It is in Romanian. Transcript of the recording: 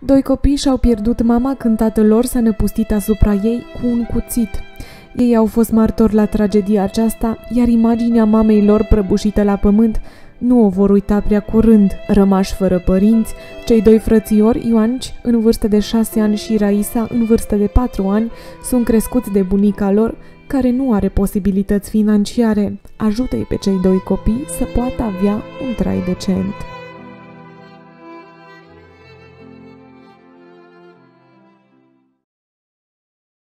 Doi copii și-au pierdut mama când tatăl lor s-a năpustit asupra ei cu un cuțit. Ei au fost martori la tragedia aceasta, iar imaginea mamei lor prăbușită la pământ nu o vor uita prea curând. Rămași fără părinți, cei doi frățiori, Ioanci, în vârstă de șase ani și Raisa, în vârstă de patru ani, sunt crescuți de bunica lor, care nu are posibilități financiare. Ajută-i pe cei doi copii să poată avea un trai decent.